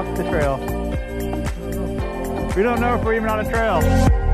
off the trail. We don't know if we're even on a trail.